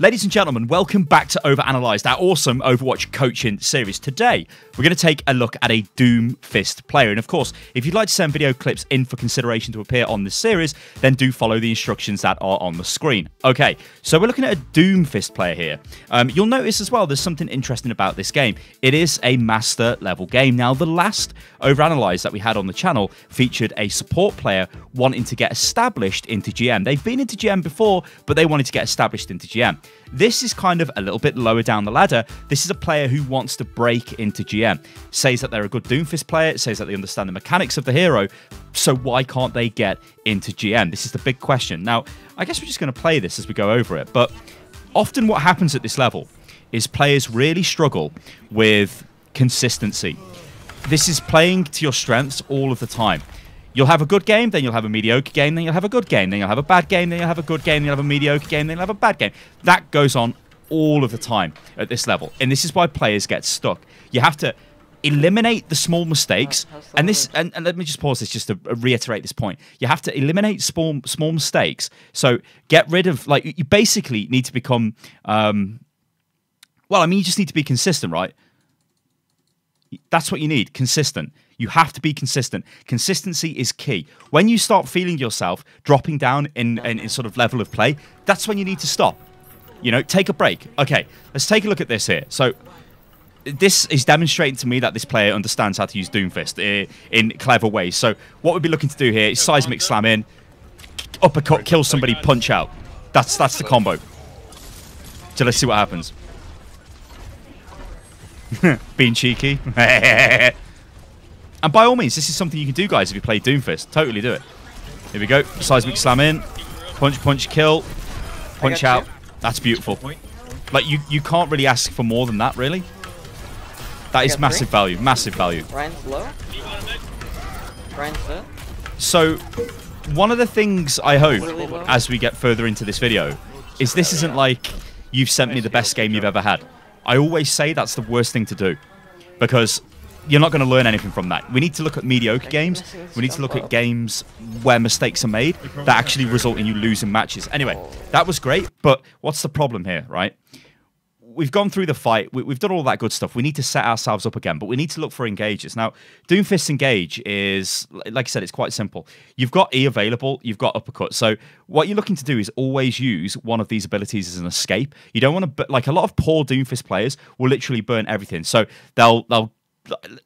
Ladies and gentlemen, welcome back to Overanalyzed, our awesome Overwatch coaching series. Today, we're going to take a look at a Doomfist player. And of course, if you'd like to send video clips in for consideration to appear on this series, then do follow the instructions that are on the screen. Okay, so we're looking at a Doomfist player here. Um, you'll notice as well, there's something interesting about this game. It is a master level game. Now, the last Overanalyzed that we had on the channel featured a support player wanting to get established into GM. They've been into GM before, but they wanted to get established into GM. This is kind of a little bit lower down the ladder. This is a player who wants to break into GM. Says that they're a good Doomfist player, says that they understand the mechanics of the hero, so why can't they get into GM? This is the big question. Now, I guess we're just going to play this as we go over it, but often what happens at this level is players really struggle with consistency. This is playing to your strengths all of the time. You'll have a good game, then you'll have a mediocre game, then you'll have a good game, then you'll have a bad game, then you'll have a good game, then you'll have a mediocre game, then you'll have a bad game. That goes on all of the time at this level. And this is why players get stuck. You have to eliminate the small mistakes and this and, and let me just pause this just to reiterate this point you have to eliminate small small mistakes so get rid of like you basically need to become um well i mean you just need to be consistent right that's what you need consistent you have to be consistent. Consistency is key. When you start feeling yourself dropping down in, in, in sort of level of play, that's when you need to stop. You know, take a break. Okay, let's take a look at this here. So this is demonstrating to me that this player understands how to use Doomfist in, in clever ways. So what we'd be looking to do here is seismic slam in, uppercut, kill somebody, punch out. That's that's the combo. So let's see what happens. Being cheeky. And by all means, this is something you can do, guys, if you play Doomfist. Totally do it. Here we go. Seismic slam in. Punch, punch, kill. Punch out. You. That's beautiful. Like, you, you can't really ask for more than that, really. That is massive three. value. Massive value. Ryan's low. Ryan's fit. So, one of the things I hope, as we get further into this video, is this isn't like you've sent me the best game you've ever had. I always say that's the worst thing to do. Because you're not going to learn anything from that. We need to look at mediocre games. We need to look at games where mistakes are made that actually result in you losing matches. Anyway, that was great, but what's the problem here, right? We've gone through the fight. We, have done all that good stuff. We need to set ourselves up again, but we need to look for engages. Now, Doomfist engage is, like I said, it's quite simple. You've got E available, you've got uppercut. So what you're looking to do is always use one of these abilities as an escape. You don't want to, like a lot of poor Doomfist players will literally burn everything. So they'll they'll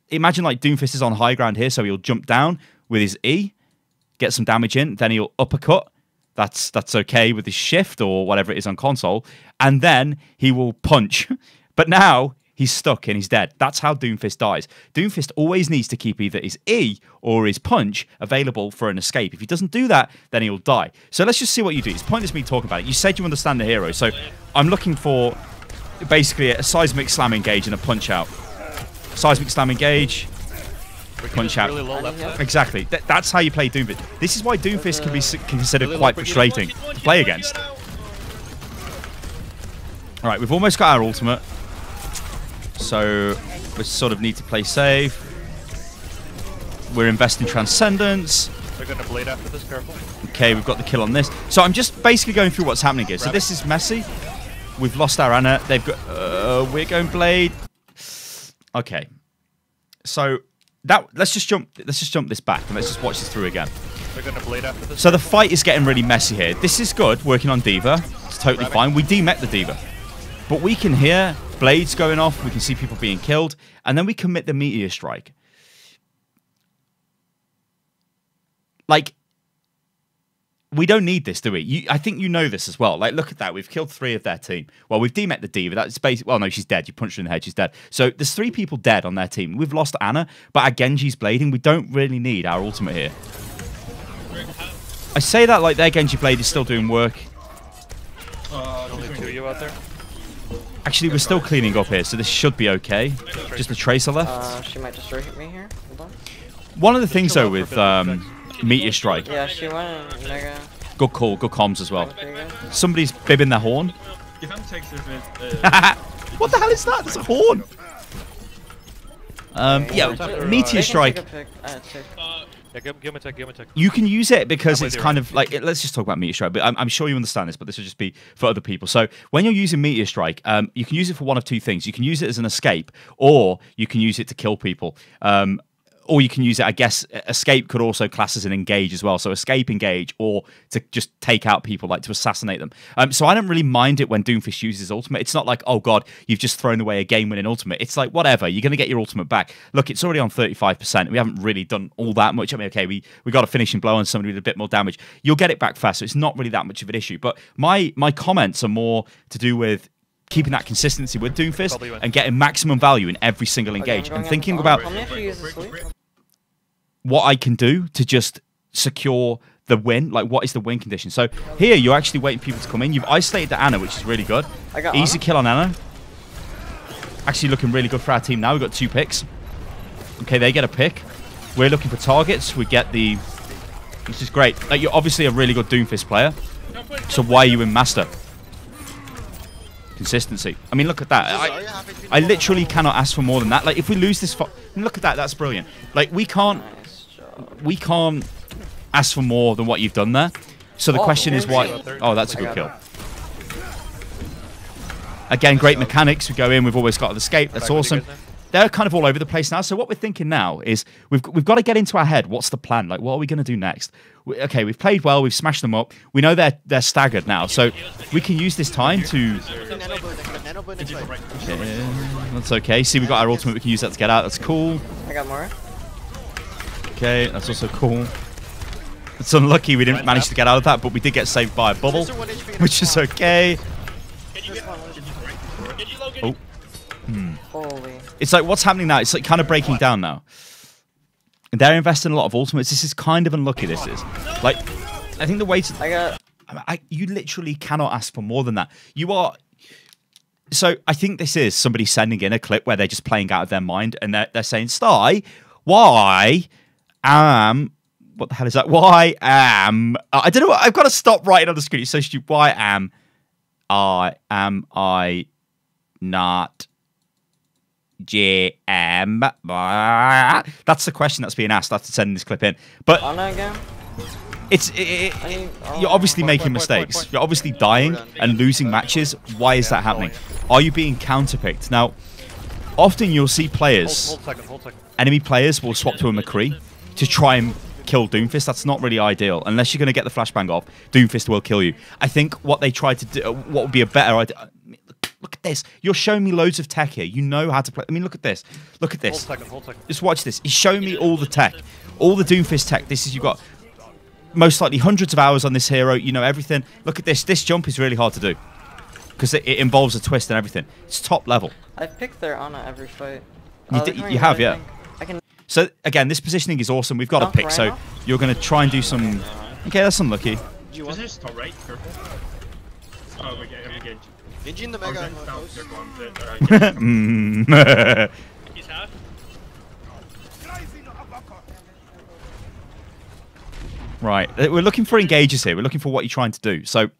imagine like Doomfist is on high ground here, so he'll jump down with his E, get some damage in, then he'll uppercut. That's that's okay with his shift or whatever it is on console, and then he will punch. but now he's stuck and he's dead. That's how Doomfist dies. Doomfist always needs to keep either his E or his punch available for an escape. If he doesn't do that, then he'll die. So let's just see what you do. It's pointless me talking about it. You said you understand the hero, so I'm looking for basically a seismic slam engage and a punch out. Seismic slam engage. Punch out. Really exactly. Th that's how you play Doomfist. This is why Doomfist can be considered really quite frustrating to play against. Alright, we've almost got our ultimate. So we sort of need to play safe. We're investing Transcendence. They're going to bleed after this, careful. Okay, we've got the kill on this. So I'm just basically going through what's happening here. So this is messy. We've lost our Ana. They've got... Uh, we're going Blade. Okay. So that let's just jump let's just jump this back and let's just watch this through again. So the fight is getting really messy here. This is good, working on D.Va. It's totally fine. We demech the D.Va. But we can hear blades going off, we can see people being killed, and then we commit the meteor strike. Like we don't need this, do we? You, I think you know this as well. Like, look at that. We've killed three of their team. Well, we've demech the D.Va. That's basically. Well, no, she's dead. You punched her in the head. She's dead. So there's three people dead on their team. We've lost Ana, but our Genji's blading. We don't really need our ultimate here. I say that like their Genji blade is still doing work. Uh, you out there. Actually, we're still cleaning up here, so this should be okay. Just a tracer left. Uh, she might just hit me here. Hold on. One of the things though with um, Meteor Strike. Yeah, she went mega. Good call, good comms as well. Somebody's bibbing their horn. what the hell is that? It's a horn. Um, yeah, Meteor Strike. Yeah, give, give him a tick, give him a tick. you can use it because I'm it's kind Ryan. of like let's just talk about meteor strike but I'm, I'm sure you understand this but this will just be for other people so when you're using meteor strike um, you can use it for one of two things you can use it as an escape or you can use it to kill people um, or you can use it i guess escape could also class as an engage as well. So escape engage or to just take out people like to assassinate them. Um, so i don't really mind it when doomfist uses ultimate. It's not like oh god you've just thrown away a game winning ultimate. It's like whatever you're going to get your ultimate back. Look it's already on 35% we haven't really done all that much. I mean okay we, we got a finishing blow on somebody with a bit more damage. You'll get it back fast so it's not really that much of an issue. But my my comments are more to do with keeping that consistency with doomfist and getting maximum value in every single engage going and thinking about Tell me if you use the sleep. what I can do to just secure the win. Like, what is the win condition? So here, you're actually waiting for people to come in. You've isolated the Ana, which is really good. I got Easy Ana. kill on Ana. Actually looking really good for our team now. We've got two picks. Okay, they get a pick. We're looking for targets. We get the... This is great. Like, you're obviously a really good Doomfist player. So why are you in Master? Consistency. I mean, look at that. I, I literally cannot ask for more than that. Like, if we lose this... Fo- look at that. That's brilliant. Like, we can't we can't ask for more than what you've done there. So the Oh, question is why. Oh, that's a good kill. Again, great mechanics. We go in. We've always got an escape. That's Back with you awesome. They're kind of all over the place now. So what we're thinking now is we've we've got to get into our head. What's the plan? Like, what are we going to do next? We, okay, we've played well. We've smashed them up. We know they're they're staggered now. So we can use this time to. Yeah, that's okay. See, we've got our ultimate. We can use that to get out. That's cool. I got more. Okay, that's also cool. It's unlucky we didn't manage to get out of that, but we did get saved by a bubble, which is okay. Oh, hmm. Holy. It's like what's happening now? It's like kind of breaking down now. And they're investing a lot of ultimates. This is kind of unlucky. This is like, I think the way to I got. I, you literally cannot ask for more than that. You are. So I think this is somebody sending in a clip where they're just playing out of their mind and they're, they're saying, Sty, why am. What the hell is that? Why am. I don't know. what- I've got to stop writing on the screen. It's so stupid. Why am I. Am I not. GM? That's the question that's being asked after sending this clip in. But Ana again? it's it, it- I oh, you're obviously point, making point, mistakes. point. You're obviously dying and losing matches. Why is that happening? Are you being counterpicked? Now, often you'll see players, hold second, hold second. enemy players will swap to a McCree to try and kill Doomfist. That's not really ideal. Unless you're going to get the flashbang off, Doomfist will kill you. I think what they tried to do, uh, what would be a better idea. Look at this. You're showing me loads of tech here. You know how to play. I mean, look at this. Look at Hold this. second, hold second. Just watch this. He's showing me all the tech, all the Doomfist tech. This is you've got most likely hundreds of hours on this hero. You know everything. Look at this. This jump is really hard to do because it, it involves a twist and everything. It's top level. I've picked their Ana every fight. You Oh, di- they're coming you have, yeah. I can. So again, this positioning is awesome. We've got a Oh, pick. So Rhino? you're going to try and do some. Okay, that's unlucky. Is this top right? Careful. Oh, we get him again. Genji in the mega. that's on down. close. They're gone. They're- alright. Mm. He's half. Right. Uh, We're looking for engages here. We're looking for what you're trying to do. So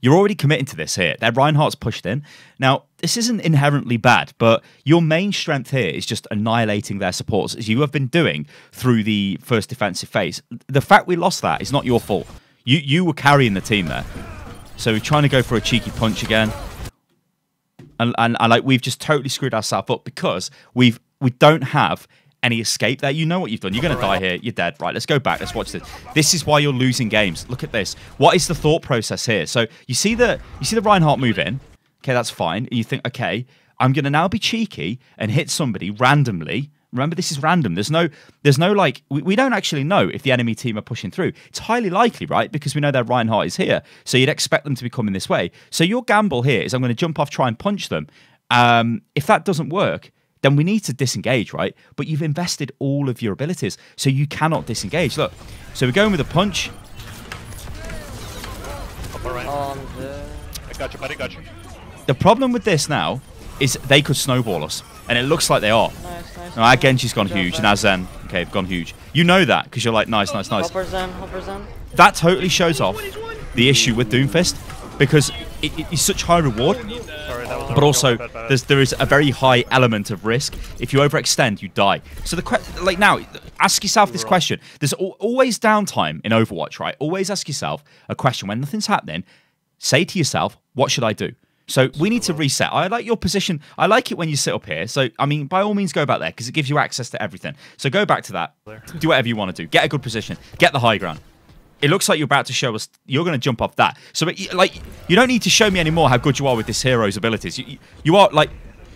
you're already committing to this here. That Reinhardt's pushed in. Now, this isn't inherently bad, but your main strength here is just annihilating their supports, as you have been doing through the first defensive phase. The fact we lost that is not your fault. You you were carrying the team there. So we're trying to go for a cheeky punch again. And, and, and like we've just totally screwed ourselves up because we've we don't have any escape there. You know what you've done. You're going to die here. You're dead. Right. Let's go back. Let's watch this. This is why you're losing games. Look at this. What is the thought process here? So you see the you see the Reinhardt move in. Okay, that's fine. And you think, okay, I'm going to now be cheeky and hit somebody randomly. Remember, this is random. There's no, there's no like, we, we don't actually know if the enemy team are pushing through. It's highly likely, right? Because we know that Reinhardt is here. So you'd expect them to be coming this way. So your gamble here is I'm going to jump off, try and punch them. Um, if that doesn't work, then we need to disengage, right? But you've invested all of your abilities, so you cannot disengage. Look, so we're going with a punch. Upper. The... I got you, buddy, got you. The problem with this now is they could snowball us, and it looks like they are. Nice, nice. Now, our nice. Genji's gone huge, and Ben. Zen, okay, gone huge. You know that because you're like, nice, nice, nice. Helper Zen, Helper Zen. That totally shows off the issue with Doomfist because it, it is such high reward, Sorry, but also bad, bad. there's there is a very high element of risk. If you overextend, you die. So the que- like now, ask yourself this question. There's al- always downtime in Overwatch, right? Always ask yourself a question when nothing's happening. Say to yourself, "What should I do?" So we need to reset. I like your position. I like it when you sit up here. So I mean, by all means, go back there because it gives you access to everything. So go back to that. Do whatever you want to do. Get a good position. Get the high ground. It looks like you're about to show us. You're going to jump off that. So it- like, you don't need to show me anymore how good you are with this hero's abilities. You, you- you are like.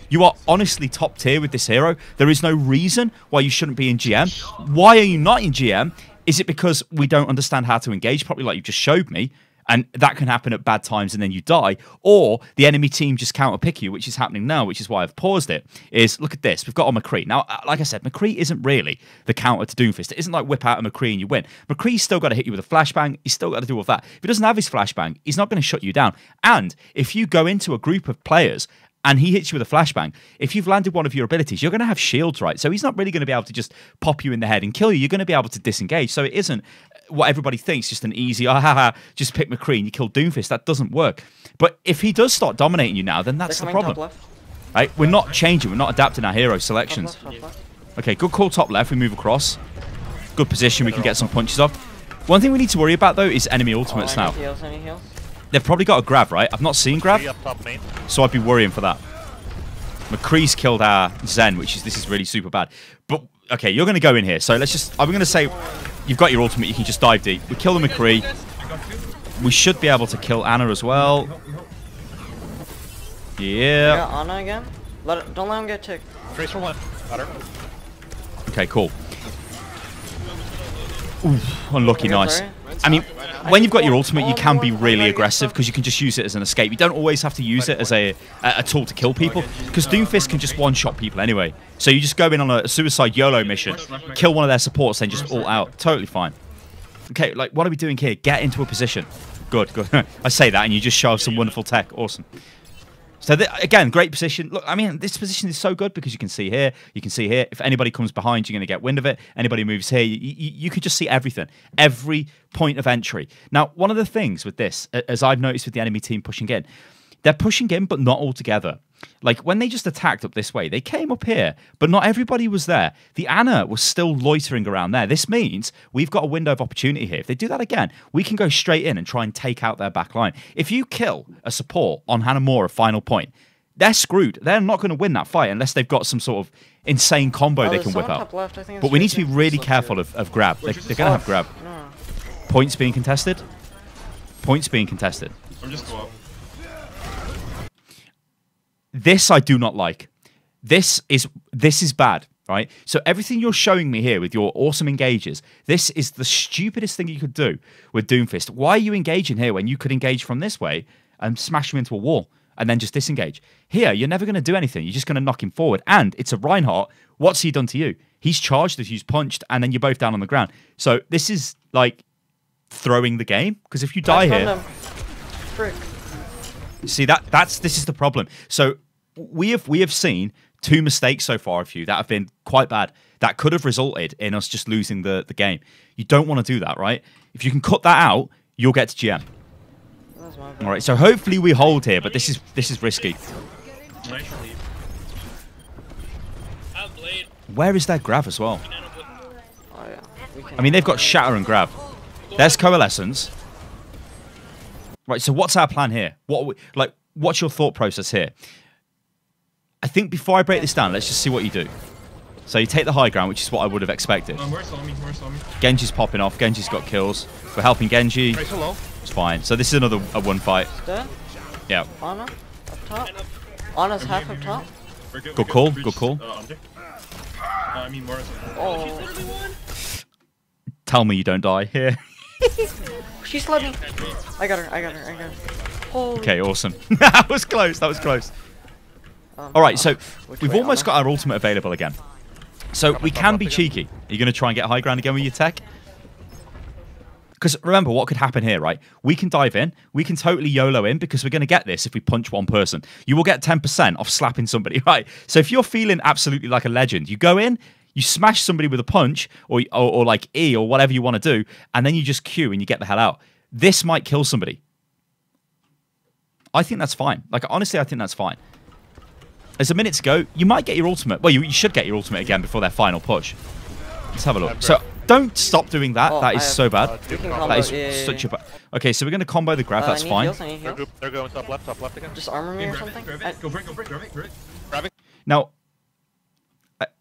You are honestly top tier with this hero. There is no reason why you shouldn't be in GM. Why are you not in GM? Is it because we don't understand how to engage properly, like you just showed me? And that can happen at bad times and then you die. Or the enemy team just counter pick you, which is happening now, which is why I've paused it. Is look at this. We've got on McCree. Now, uh, like I said, McCree isn't really the counter to Doomfist. It isn't like whip out a McCree and you win. McCree's still got to hit you with a flashbang. He's still got to do all that. If he doesn't have his flashbang, he's not going to shut you down. And if you go into a group of players and he hits you with a flashbang, if you've landed one of your abilities, you're going to have shields, right? So he's not really going to be able to just pop you in the head and kill you. You're going to be able to disengage. So it isn't what everybody thinks, just an easy, ah, ha, ha, just pick McCree and you kill Doomfist. That doesn't work. But if he does start dominating you now, then that's the problem. Right? We're not changing. We're not adapting our hero Top selections. left, top left. Okay, good call top left. We move across. Good position. We can get some punches off. One thing we need to worry about, though, is enemy Oh, ultimates any now. heals, heals? They've probably got a grab, right? I've not seen grab. Three up top main. So I'd be worrying for that. McCree's killed our Zen, which is this is really super bad. But okay, you're going to go in here. So let's just. I'm going to say, you've got your ultimate. You can just dive deep. We kill the McCree. I got two. We should be able to kill Ana as well. Yeah, Yeah. Ana again. Let it, don't let him get ticked. Trace for one. Got her. Okay, cool. Oof, unlucky, nice. I mean, when you've got your ultimate, you can be really aggressive because you can just use it as an escape. You don't always have to use it as a, a, tool to kill people because Doomfist can just one-shot people anyway. So you just go in on a suicide YOLO mission, kill one of their supports, then just all out. Totally fine. Okay, like, what are we doing here? Get into a position. Good, good. I say that and you just show some wonderful tech. Awesome. So again, great position. Look, I mean, this position is so good because you can see here, you can see here. If anybody comes behind, you're going to get wind of it. Anybody moves here, you, you, you can just see everything, every point of entry. Now, one of the things with this, as I've noticed with the enemy team pushing in, they're pushing in, but not all together. Like when they just attacked up this way, they came up here, but not everybody was there. The Ana was still loitering around there. This means we've got a window of opportunity here. If they do that again, we can go straight in and try and take out their back line. If you kill a support on Hanamura final point, they're screwed. They're not going to win that fight unless they've got some sort of insane combo Oh, they can whip up. left, I think But we need to be really careful of, of grab. They, Which is they're going to have grab. No. Points being contested. Points being contested. I'm just go up. This I do not like. This is this is bad, right? So everything you're showing me here with your awesome engages, this is the stupidest thing you could do with Doomfist. Why are you engaging here when you could engage from this way and smash him into a wall and then just disengage? Here, you're never going to do anything. You're just going to knock him forward. And it's a Reinhardt. What's he done to you? He's charged as he's punched, and then you're both down on the ground. So this is like throwing the game because if you die here. Frick. See that that's this is the problem. So we have we have seen two mistakes so far of you that have been quite bad. That could have resulted in us just losing the the game. You don't want to do that, right? If you can cut that out, you'll get to GM. That was my bad. All right. So hopefully we hold here, but this is this is risky. Nice lead. I have blade. Where is their grab as well? Oh yeah. We can I mean, they've got shatter and grab. There's coalescence. Right. So what's our plan here? What are we, like? What's your thought process here? I think before I break this down, let's just see what you do. So you take the high ground, which is what I would have expected. Um, where's Lomi? Where's Lomi? Genji's popping off. Genji's got kills. We're helping Genji. Tracer low. It's fine. So this is another a one fight. dead. Yeah. Ana up top. Ana's half up top. We're good. Good call, We good call. Uh. Uh, I mean, Morris. Oh, Tell me you don't die here. She slapped me. I got her. I got her. I got her. Holy. okay, awesome. that was close. That was close. Um, All right, so we've almost Ana? got our ultimate available again. So we can be cheeky. Are you going to try and get high ground again with your tech? Because remember, what could happen here, right? We can dive in. We can totally YOLO in because we're going to get this if we punch one person. You will get 10% off slapping somebody, right? So if you're feeling absolutely like a legend, you go in, you smash somebody with a punch or, or, or like E or whatever you want to do, and then you just queue and you get the hell out. This might kill somebody. I think that's fine. Like, honestly, I think that's fine. There's a minute to go. You might get your ultimate. Well, you, you should get your ultimate again before their final push. Let's have a look. So don't stop doing that. Oh, that I is have- so bad. Uh, We can That combo. That is yeah, yeah, such yeah. a bad. Okay, so we're gonna combo the grab. Uh, That's I fine. Heals, I They're, they're going top left, top left again. Just armor me or Grab it, something. grab I- it. Go break, go grab it, grab it. Now,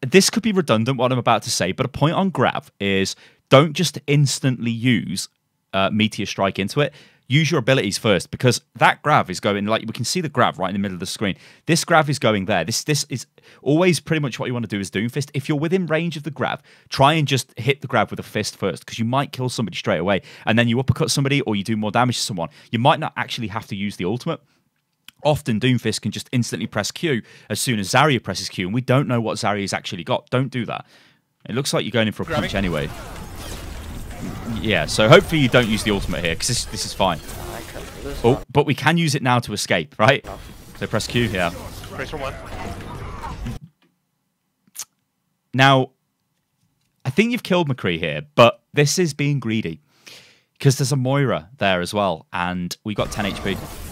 this could be redundant, what I'm about to say, but a point on grab is don't just instantly use uh, Meteor Strike into it. Use your abilities first because that grav is going like we can see the grav right in the middle of the screen. This grav is going there. This this is always pretty much what you want to do is Doomfist. If you're within range of the grav, try and just hit the grav with a fist first because you might kill somebody straight away, and then you uppercut somebody or you do more damage to someone. You might not actually have to use the ultimate often Doomfist can just instantly press Q as soon as Zarya presses Q, and we don't know what Zarya's actually got. Don't do that. It looks like you're going in for a punch anyway. Yeah, so hopefully you don't use the ultimate here, because this, this is fine. I cut this Oh, but we can use it now to escape, right? Oh. So press Q here. Tracer one. Now, I think you've killed McCree here, but this is being greedy. Because there's a Moira there as well, and we've got 10 HP.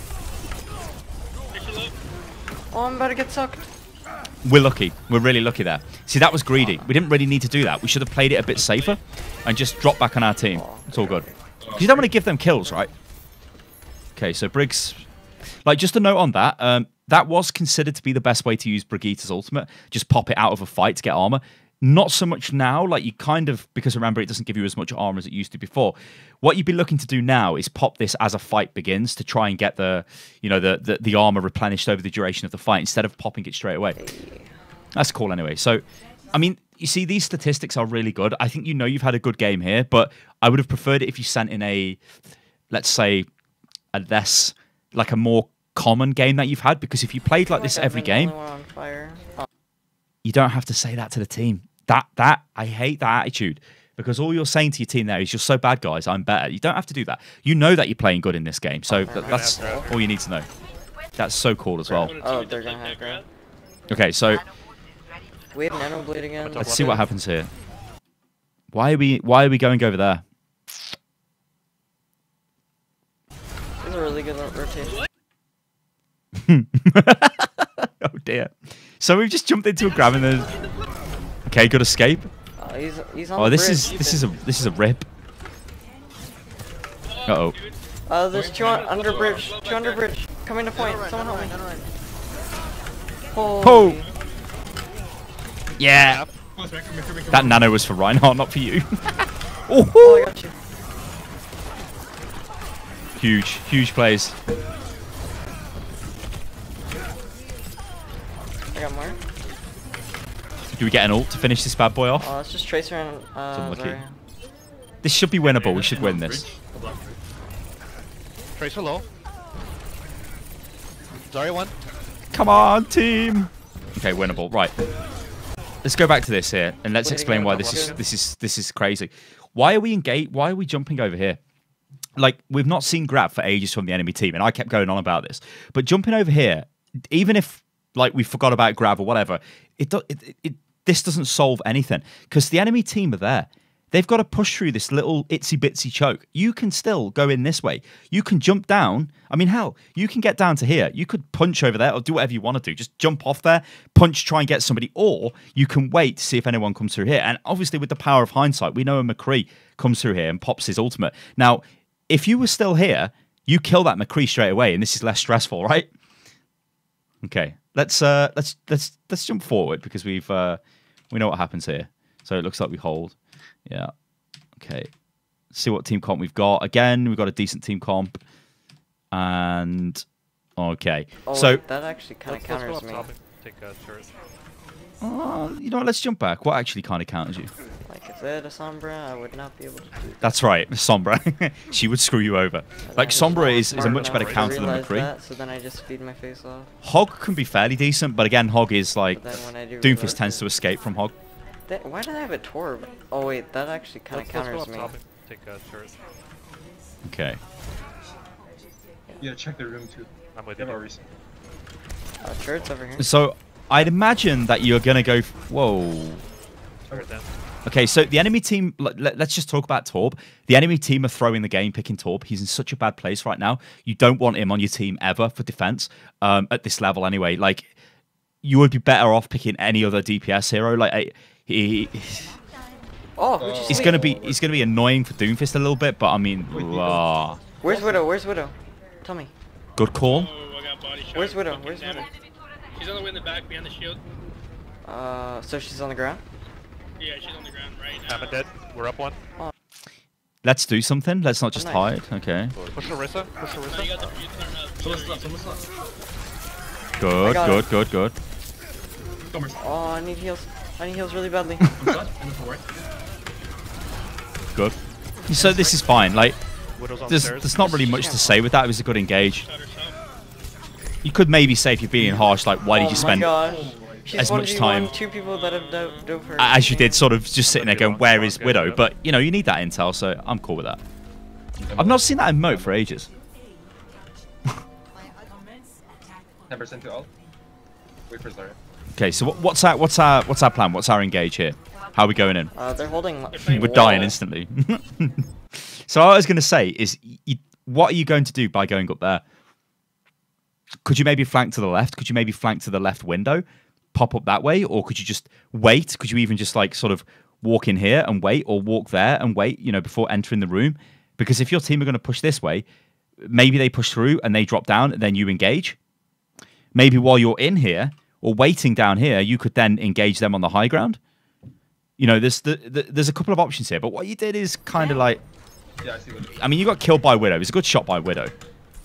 Oh, I'm about to get sucked. We're lucky. We're really lucky there. See, that was greedy. We didn't really need to do that. We should have played it a bit safer and just dropped back on our team. It's all good. 'Cause you don't want to give them kills, right? Okay, so Briggs. Like, just a note on that. Um, that was considered to be the best way to use Brigitte's ultimate. Just pop it out of a fight to get armor. Not so much now. Like, you kind of, because remember, it doesn't give you as much armor as it used to before. What you'd be looking to do now is pop this as a fight begins to try and get the, you know, the, the, the armor replenished over the duration of the fight instead of popping it straight away. That's cool anyway. So, I mean, you see, these statistics are really good. I think you know you've had a good game here, but I would have preferred it if you sent in a, let's say, a less, like a more common game that you've had. Because if you played like this every game, only one on fire. You don't have to say that to the team. That that I hate that attitude because all you're saying to your team there is you're so bad, guys. I'm better. You don't have to do that. You know that you're playing good in this game, so th- that's all you need to know. That's so cool as well. oh, they're gonna have grab. Okay, so We have nano blade again. let's see what happens here. Why are we why are we going over there? This is a really good rotation. Oh dear. So we've just jumped into a grab and then Okay, good escape. Oh, he's he's on Oh this is this is a this is a rip. Uh oh. Uh, there's two on, under bridge. Two under bridge. Coming to point. Someone help me. Oh. Yeah. That nano was for Reinhardt, not for you. Oh, I oh, got you. huge, huge plays. I got more. Do we get an ult to finish this bad boy off? Oh, let's just Tracer and uh, unlucky. Zarya. This should be winnable. We should win this. bridge. Hold on. Tracer low. Zarya one. Come on, team. Okay, winnable. Right. Let's go back to this here and let's explain why this is this is this is crazy. Why are we engaged? Why are we jumping over here? Like we've not seen grab for ages from the enemy team, and I kept going on about this. But jumping over here, even if like we forgot about grab or whatever, it do, it, it, it this doesn't solve anything because the enemy team are there. They've got to push through this little itsy bitsy choke. You can still go in this way. You can jump down. I mean, hell, you can get down to here. You could punch over there or do whatever you want to do. Just jump off there, punch, try and get somebody, or you can wait to see if anyone comes through here. And obviously, with the power of hindsight, we know a McCree comes through here and pops his ultimate. Now, if you were still here, you kill that McCree straight away, and this is less stressful, right? Okay, let's uh, let's let's let's jump forward because we've uh, we know what happens here. So it looks like we hold. Yeah. Okay. See what team comp we've got. Again, we've got a decent team comp. And okay. Oh, so that actually kind of Let's, let's go counters me. take uh, turret. uh, you know what, let's jump back. What actually kind of counters you? Like if they had a Sombra, I would not be able to do. That's right, Sombra. she would screw you over. And Like Sombra is, is a much better counter than realize McCree. That, so then I just feed my face off. Hog can be fairly decent, but again, Hog is like But then I do Doomfist tends to escape from Hog. They, why do they have a Torb? Oh wait, that actually kind of Let's, let's go counters up me. top and take uh, turret. Okay. Yeah, check the room too. I'm with You you. have our reason. Uh, turret's over here. So I'd imagine that you're gonna go. F- Whoa. Turret down. Okay, so the enemy team. Let, let, us just talk about Torb. The enemy team are throwing the game, picking Torb. He's in such a bad place right now. You don't want him on your team ever for defense. Um, at this level, anyway. Like, you would be better off picking any other DPS hero. Like, I- he. Oh, who'd It's gonna be it's gonna be annoying for Doomfist a little bit, but I mean, ah, Where's Widow? Where's Widow? Tell me. good call. Oh, I got body. Where's Widow? Where's Widow? She's on the way in the back behind the shield. Uh, so she's on the ground. Yeah, she's on the ground right now. Hammer dead. We're up one. Let's do something. Let's not just Nice. hide. Okay. Push Orisa. Push No, you Orisa. got the up. Someone's left, someone's left. Good, got good, good, good. Oh, I need heals. I need heals really badly. I'm dead. I'm in for right. Good. So this is fine. Like, there's there's not really much to say with that. It was a good engage. You could maybe say if you're being harsh, like, why oh did you spend my gosh. She's as much time- two people that have do- dove her. as you did, sort of just sitting there going, Long, "Where long, is Widow?" yeah. But you know, you need that intel, so I'm cool with that. I've not seen that emote for ages. 10 to all. Wait for Zarya. Okay, so what's our what's our what's our plan? What's our engage here? How are we going in? Uh, they're holding. We're dying instantly. so what I was going to say is, y what are you going to do by going up there? Could you maybe flank to the left? Could you maybe flank to the left window, pop up that way, or could you just wait? Could you even just like sort of walk in here and wait, or walk there and wait? You know, before entering the room, because if your team are going to push this way, maybe they push through and they drop down, and then you engage. Maybe while you're in here or waiting down here, you could then engage them on the high ground you know, there's the, the, there's a couple of options here, but what you did is kind of like, Yeah, I see what I mean, you got killed by Widow. It was a good shot by Widow.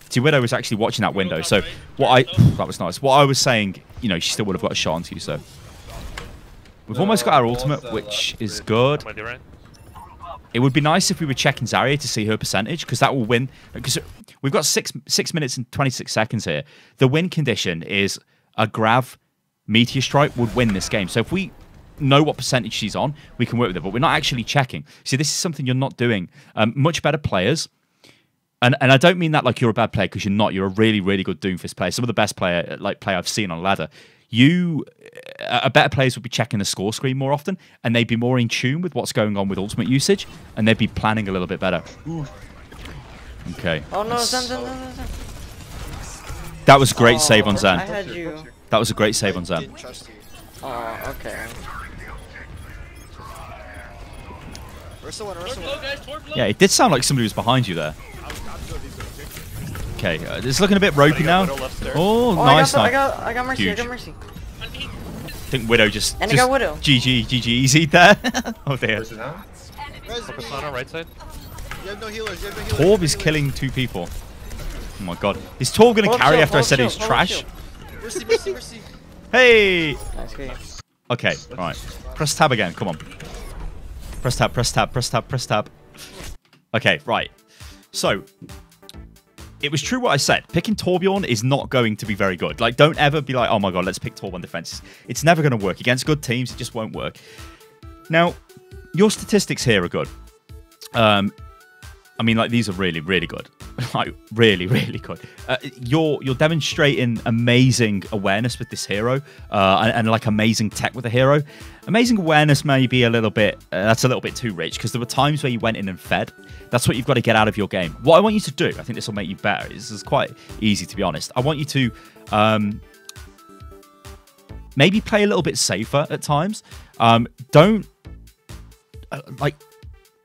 See, Widow was actually watching that window. So what I that was nice. What I was saying, you know, she still would have got a shot onto you. So we've almost got our ultimate, which is good. It would be nice if we were checking Zarya to see her percentage because that will win. Because we've got six six minutes and twenty six seconds here. The win condition is a Grav Meteor Strike would win this game. So if we know what percentage she's on, we can work with it. But we're not actually checking. See, this is something you're not doing. Um, much better players. And, and I don't mean that like you're a bad player because you're not. You're a really really good Doomfist player. Some of the best player uh, like play I've seen on ladder. You, uh, a better players would be checking the score screen more often, and they'd be more in tune with what's going on with ultimate usage, and they'd be planning a little bit better. Okay. Oh no, That's- Zen, Zen, Zen, Zen. That was a great save oh, on Oh, Zen. I had you. That was a great save on I Zen. didn't trust you. Oh, okay. Where's the one? Where's the one? blow, guys. Toward blow. Yeah, it did sound like somebody was behind you there. Okay, uh, it's looking a bit ropey now. Widow left stairs. Oh, Oh, nice. I got, the, I got, I got mercy. Huge. I got mercy. I think Widow just. And I just got Widow. GG, GG, easy there. oh dear. Where's it now? Focus on right side. You have no healers. You have no healers. Torb is killing two people. Oh my god. Is Torb gonna Hold carry shield, after I said shield, he's trash? Mercy, mercy, mercy. Hey! Nice game. Okay, right. Press tab again, come on. Press tab, press tab, press tab, press tab. Okay, right. So, it was true what I said. Picking Torbjorn is not going to be very good. Like, don't ever be like, oh my god, let's pick Torb on defenses. It's never going to work. Against good teams, it just won't work. Now, your statistics here are good. Um, I mean, like these are really, really good. like really, really good. Uh, you're you're demonstrating amazing awareness with this hero, uh, and, and like amazing tech with the hero. Amazing awareness may be a little bit. Uh, that's a little bit too rich because there were times where you went in and fed. That's what you've got to get out of your game. What I want you to do, I think this will make you better. This is quite easy to be honest. I want you to. Um, maybe play a little bit safer at times. Um, don't uh, like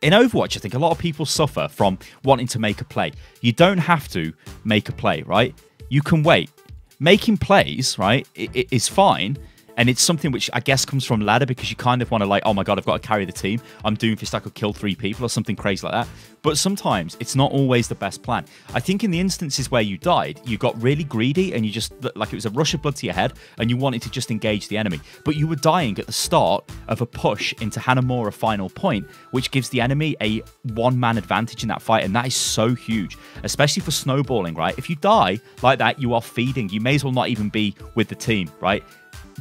in Overwatch, I think a lot of people suffer from wanting to make a play. You don't have to make a play, right? You can wait. Making plays, right, is fine. And it's something which I guess comes from ladder because you kind of want to like, oh my god, I've got to carry the team. I'm doing this, I could kill three people or something crazy like that. But sometimes it's not always the best plan. I think in the instances where you died, you got really greedy and you just like it was a rush of blood to your head and you wanted to just engage the enemy. But you were dying at the start of a push into Hanamura final point, which gives the enemy a one man advantage in that fight. And that is so huge, especially for snowballing, right? If you die like that, you are feeding. You may as well not even be with the team, right?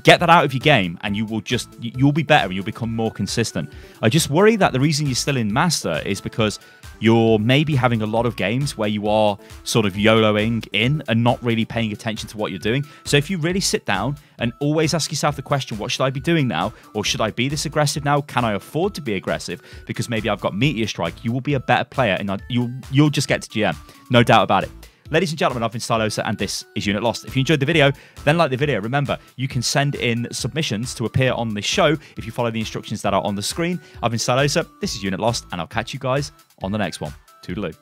Get that out of your game and you will just you- you'll be better and you'll become more consistent. I just worry that the reason you're still in master is because you're maybe having a lot of games where you are sort of yoloing in and not really paying attention to what you're doing. So if you really sit down and always ask yourself the question what should i be doing now? Or should i be this aggressive now? Can i afford to be aggressive? Because maybe i've got meteor strike. You will be a better player and you'll you'll just get to gm no doubt about it Ladies and gentlemen, I've been Stylosa, and this is Unit Lost. If you enjoyed the video, then like the video. Remember, you can send in submissions to appear on the show if you follow the instructions that are on the screen. I've been Stylosa, this is Unit Lost, and I'll catch you guys on the next one. Toodaloo.